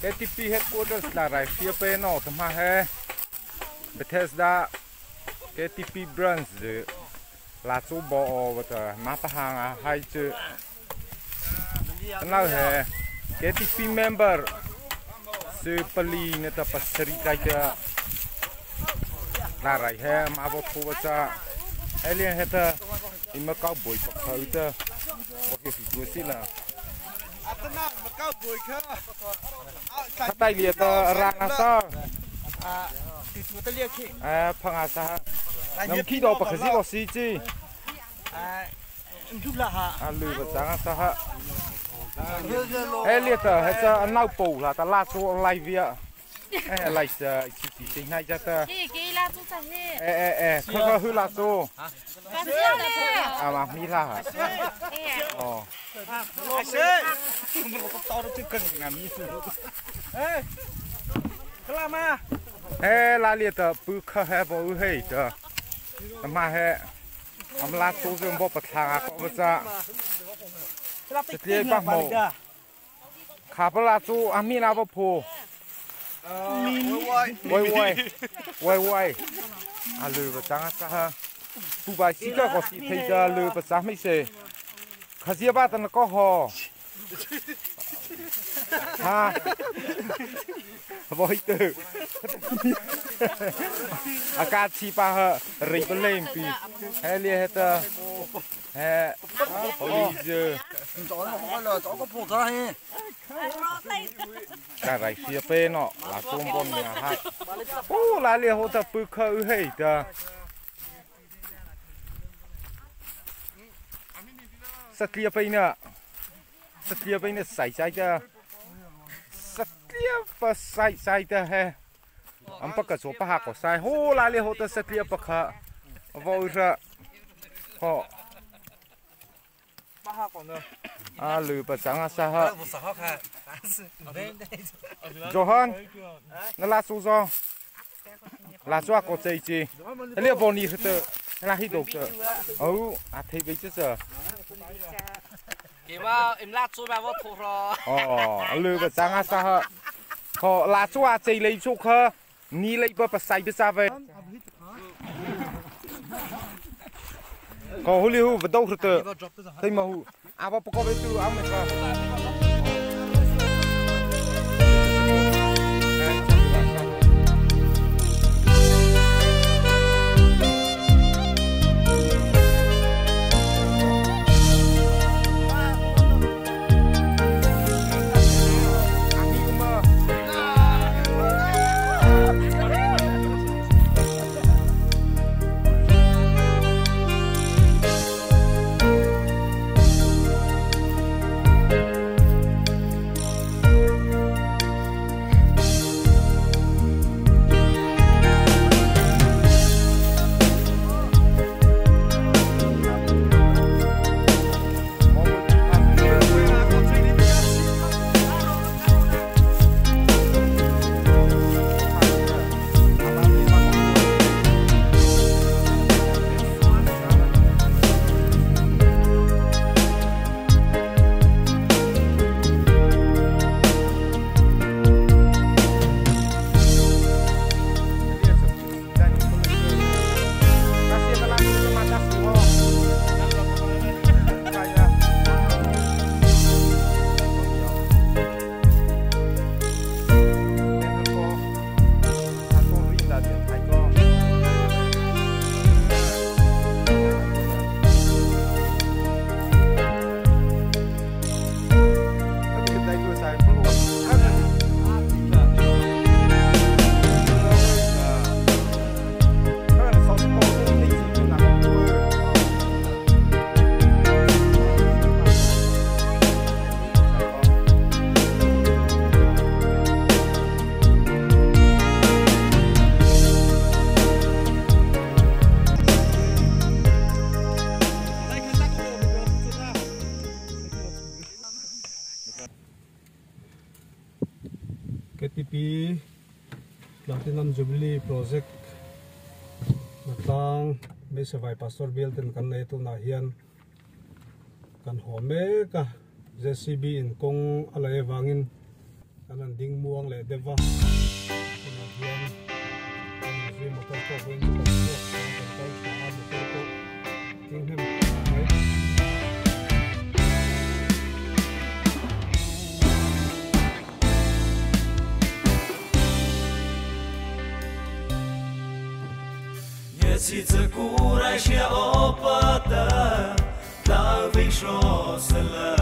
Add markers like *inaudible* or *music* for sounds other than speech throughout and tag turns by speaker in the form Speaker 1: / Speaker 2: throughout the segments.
Speaker 1: เอทีพีเฮดควอเตอร์สตาร์ไรฟิเอเปโนทำไมเฮ้บิเทสดาเอทีพีบรันซ์ลาซูบอโอวะเจอมาปะฮังอาไฮจูนั่งเฮ้เอทีพีเมมเบอร์ซูเปลีเนตัปสริตาจ้าลาไรเฮ้มาบอกผู้ว่าจ้าเอเลียนเฮ้เธออิมเมก้าบอยปะเขาเธอโอเคฟิตัวสินะ ได้เรียนรางอาซา
Speaker 2: ตัวตะเรีย
Speaker 1: ออพังอาซาน้ำขี้ดอกปากซีออกซีจีอันลืะจางอาซาเฮ้เรียนเฮ้จะน่าปูละตะลาตัวไล่เวียเฮไล่จะชิคกี้พายจะ เอเอเอเขาเขาฮือลาซูอามามีลาอ๋อ
Speaker 2: เชื่อมันก็ต้อรู้จักกันงามีสูเอ้กล้ามา
Speaker 1: เอ้ลาเลียตปุ๊กเขาเฮบอเฮ้ยเด้อมาเฮอำลาซูจนบ่ปะทางก็บ่จ้าจะเรียกป้าโมขาปลาซูอามีลาบ่โพ quay quay quay quay à lừa bớt trắng á ha. Bù bài xí cái có xí thấy ra lừa bớt trắng mấy xe khá gì ba tao có hò. Ha. Voi từ. À cá chi ba hả rì bê lên pi hè lia hết à hè. Ôi giờ cái này xia bên nọ là tôm bông nhà ha ô là liền hỗ trợ bự khơi hết à sắt lia bên nè. Sắt lia bên nè sai sai ta sắt lia ba sai sai ta he am pa ka so pa ha ko sai ho là liền hỗ trợ sắt lia pa kha vô ra họ
Speaker 2: ho
Speaker 1: *coughs* à sáng à sa ha *coughs* Johan, nó là số do. Là cho có chơi chi nó liệu bọn đi hết là hít độc rồi ừ à thấy bây giờ Kì
Speaker 3: mà em lát xuống mà vô thuộc rồi.
Speaker 1: ờ lử sáng à sa ha họ là cho à chơi lấy số khơ, ni lấy bà bà sai sa về. ko huli hu ba dau hrut te ma hu aba pokaw
Speaker 4: platinum jubilee project. Matlang me sevai pastor bill ten kan nei tu na hian. Kan home ka jcb in kong ala ewangin kan an ding muang le dewa na kan hian kan ji motor ko bun ko ko kan kai ka ha motor
Speaker 3: Lăsiță cura și opătă, da, vei și o să lăsă.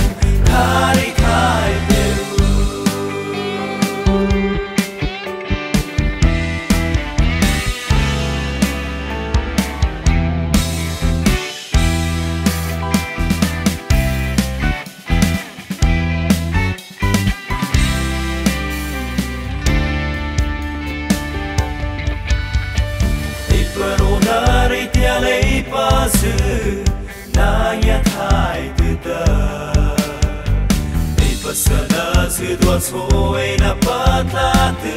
Speaker 3: Tua svojna patla ty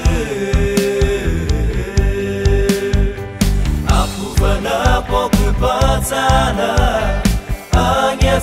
Speaker 3: Apuvana pokupacana Ania